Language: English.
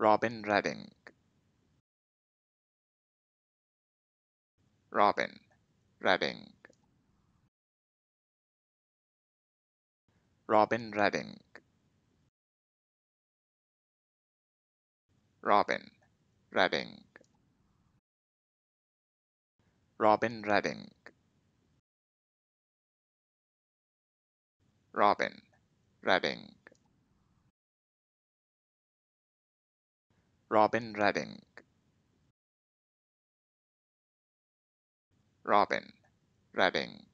Robin Redding. Robin Redding. Robin Redding. Robin Redding. Robin Redding. Robin Redding Robin Redding. Robin Redding